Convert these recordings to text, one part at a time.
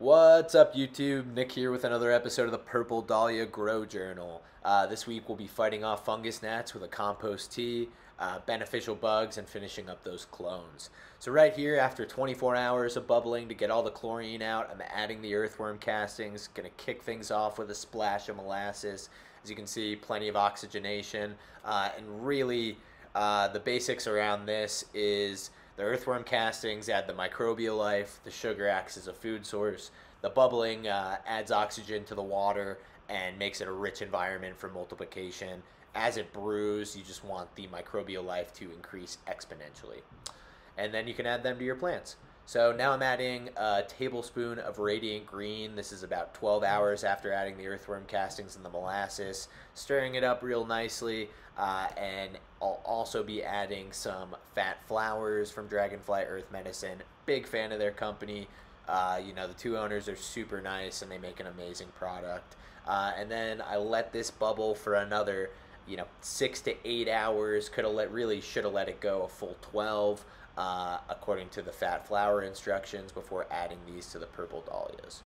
What's up, YouTube? Nick here with another episode of the Purple Dahlia Grow Journal. Uh, this week we'll be fighting off fungus gnats with a compost tea, uh, beneficial bugs, and finishing up those clones. So right here, after 24 hours of bubbling to get all the chlorine out, I'm adding the earthworm castings. Gonna kick things off with a splash of molasses. As you can see, plenty of oxygenation, uh, and really uh, the basics around this is the earthworm castings add the microbial life, the sugar acts as a food source, the bubbling uh, adds oxygen to the water and makes it a rich environment for multiplication. As it brews, you just want the microbial life to increase exponentially. And then you can add them to your plants. So now I'm adding a tablespoon of radiant green. This is about 12 hours after adding the earthworm castings and the molasses. Stirring it up real nicely. Uh, and I'll also be adding some fat flowers from Dragonfly Earth Medicine. Big fan of their company. Uh, you know, the two owners are super nice and they make an amazing product. Uh, and then I let this bubble for another, you know, six to eight hours. Could have let, really should have let it go a full 12 uh, according to the fat flower instructions before adding these to the purple dahlias.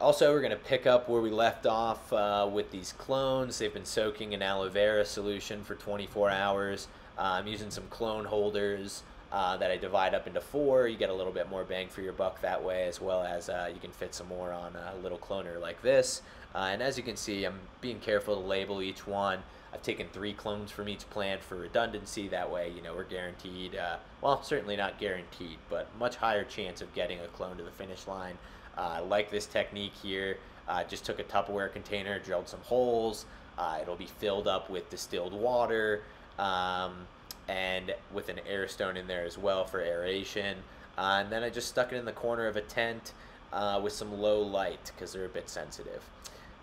Also, we're going to pick up where we left off uh, with these clones. They've been soaking in aloe vera solution for 24 hours. Uh, I'm using some clone holders uh, that I divide up into four. You get a little bit more bang for your buck that way, as well as uh, you can fit some more on a little cloner like this. Uh, and as you can see, I'm being careful to label each one. I've taken three clones from each plant for redundancy. That way, you know, we're guaranteed, uh, well, certainly not guaranteed, but much higher chance of getting a clone to the finish line. I uh, like this technique here. Uh, just took a Tupperware container, drilled some holes. Uh, it'll be filled up with distilled water um, and with an air stone in there as well for aeration. Uh, and then I just stuck it in the corner of a tent uh, with some low light because they're a bit sensitive.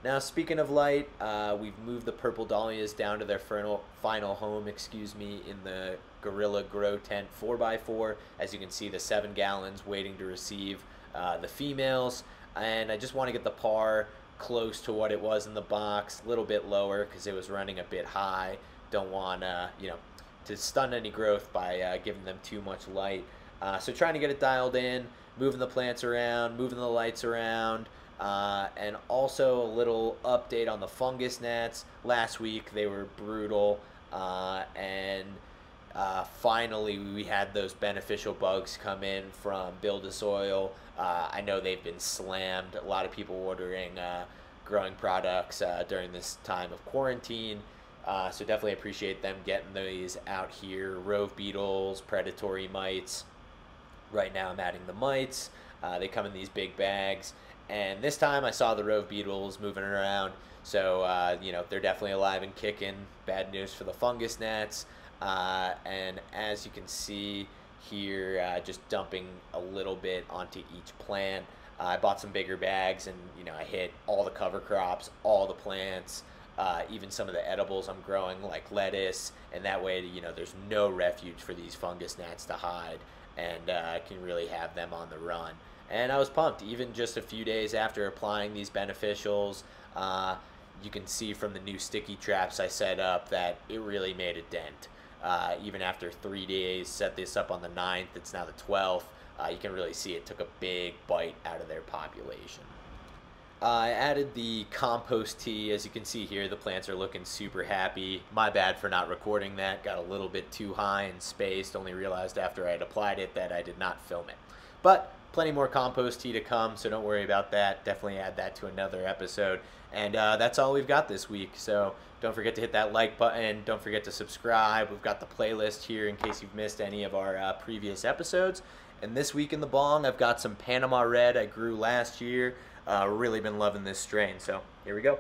Now, speaking of light, uh, we've moved the purple dahlias down to their final, final home, excuse me, in the Gorilla Grow Tent 4x4. As you can see, the 7 gallons waiting to receive uh, the females. And I just want to get the par close to what it was in the box, a little bit lower because it was running a bit high. Don't want, to, you know, to stun any growth by uh, giving them too much light. Uh, so trying to get it dialed in, moving the plants around, moving the lights around, uh, and also a little update on the fungus gnats. Last week they were brutal, uh, and uh, finally we had those beneficial bugs come in from Build a Soil. Uh, I know they've been slammed. A lot of people ordering growing products during this time of quarantine. So definitely appreciate them getting these out here. Rove beetles, predatory mites. Right now I'm adding the mites. they come in these big bags and this time I saw the Rove Beetles moving around. So, uh, you know, they're definitely alive and kicking. Bad news for the fungus gnats. Uh, and as you can see here, uh, just dumping a little bit onto each plant. Uh, I bought some bigger bags and, you know, I hit all the cover crops, all the plants, uh, even some of the edibles I'm growing like lettuce. And that way, you know, there's no refuge for these fungus gnats to hide. And I uh, can really have them on the run and I was pumped. Even just a few days after applying these beneficials, uh, you can see from the new sticky traps I set up that it really made a dent. Uh, even after three days, set this up on the 9th, it's now the 12th, uh, you can really see it took a big bite out of their population. I added the compost tea. As you can see here, the plants are looking super happy. My bad for not recording that. Got a little bit too high and spaced. Only realized after I had applied it that I did not film it. But plenty more compost tea to come, so don't worry about that. Definitely add that to another episode. And uh, that's all we've got this week. So don't forget to hit that like button. Don't forget to subscribe. We've got the playlist here in case you've missed any of our uh, previous episodes. And this week in the bong, I've got some Panama Red I grew last year. Uh, really been loving this strain. So here we go.